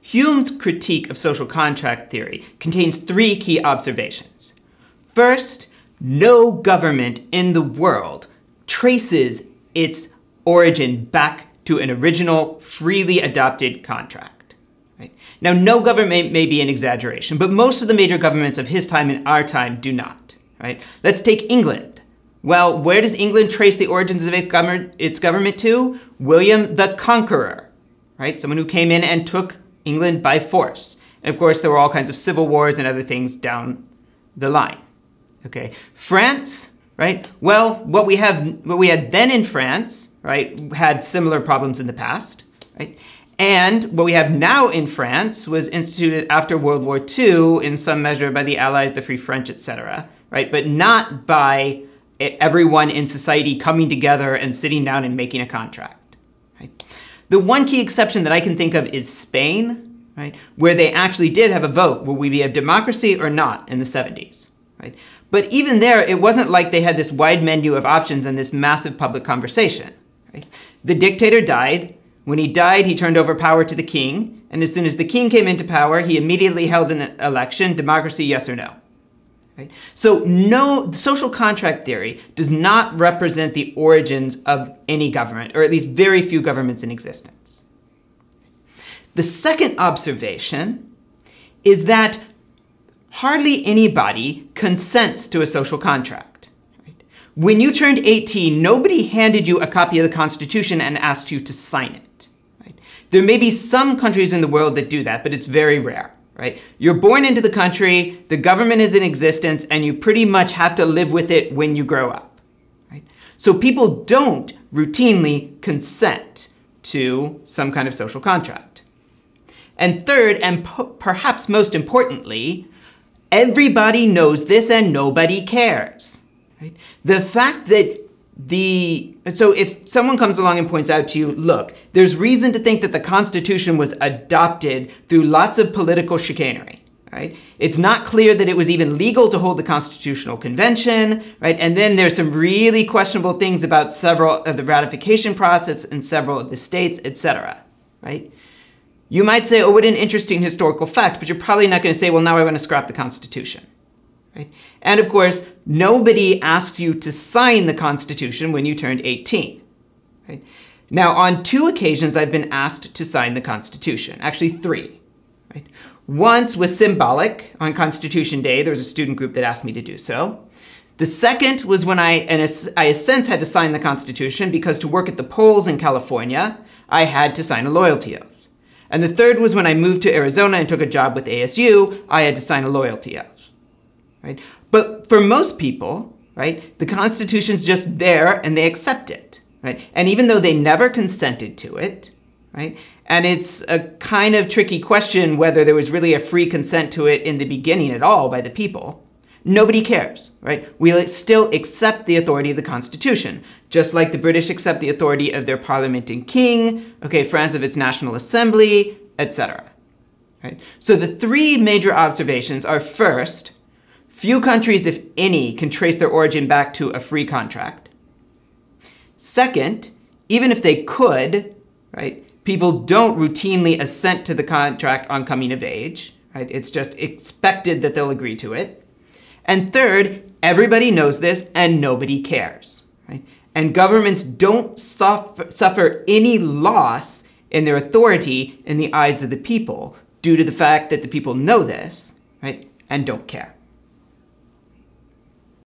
Hume's critique of social contract theory contains three key observations. First, no government in the world traces its origin back to an original, freely adopted contract. Right? Now, no government may be an exaggeration, but most of the major governments of his time and our time do not. Right? Let's take England. Well, where does England trace the origins of its government to? William the Conqueror, right? Someone who came in and took England by force. And of course, there were all kinds of civil wars and other things down the line. Okay, France, right? Well, what we have, what we had then in France, right, had similar problems in the past, right? And what we have now in France was instituted after World War II in some measure by the Allies, the Free French, etc., right? But not by everyone in society coming together and sitting down and making a contract. The one key exception that I can think of is Spain, right? Where they actually did have a vote, will we be a democracy or not in the 70s, right? But even there, it wasn't like they had this wide menu of options and this massive public conversation. Right? The dictator died. When he died, he turned over power to the king. And as soon as the king came into power, he immediately held an election, democracy, yes or no. Right? So no, social contract theory does not represent the origins of any government, or at least very few governments in existence. The second observation is that hardly anybody consents to a social contract. Right? When you turned 18, nobody handed you a copy of the Constitution and asked you to sign it. Right? There may be some countries in the world that do that, but it's very rare. Right? You're born into the country, the government is in existence, and you pretty much have to live with it when you grow up. Right? So people don't routinely consent to some kind of social contract. And third, and perhaps most importantly, Everybody knows this and nobody cares. Right? The fact that the so if someone comes along and points out to you, look, there's reason to think that the Constitution was adopted through lots of political chicanery. Right? It's not clear that it was even legal to hold the Constitutional Convention, right? And then there's some really questionable things about several of the ratification process in several of the states, etc. Right? You might say, oh, what an interesting historical fact, but you're probably not going to say, well, now I want to scrap the Constitution. Right? And of course, nobody asked you to sign the Constitution when you turned 18. Right? Now, on two occasions, I've been asked to sign the Constitution, actually three. Right? Once was symbolic. On Constitution Day, there was a student group that asked me to do so. The second was when I, in I, sense, had to sign the Constitution because to work at the polls in California, I had to sign a loyalty oath. And the third was when I moved to Arizona and took a job with ASU, I had to sign a loyalty oath. Right? But for most people, right, the Constitution's just there and they accept it. Right? And even though they never consented to it, right? And it's a kind of tricky question whether there was really a free consent to it in the beginning at all by the people. Nobody cares, right? We still accept the authority of the Constitution, just like the British accept the authority of their parliament and king, okay, France of its National Assembly, etc. Right? So the three major observations are first, few countries, if any, can trace their origin back to a free contract. Second, even if they could, right, people don't routinely assent to the contract on coming of age. Right? It's just expected that they'll agree to it. And third, everybody knows this and nobody cares. Right? And governments don't suffer, suffer any loss in their authority in the eyes of the people due to the fact that the people know this right, and don't care.